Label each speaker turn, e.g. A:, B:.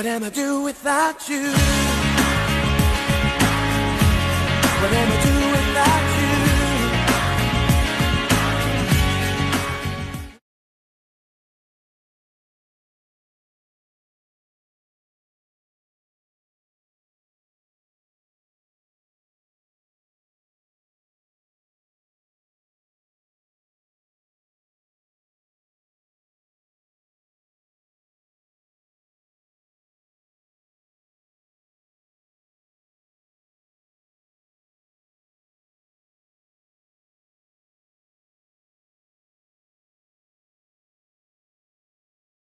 A: What am I do without you?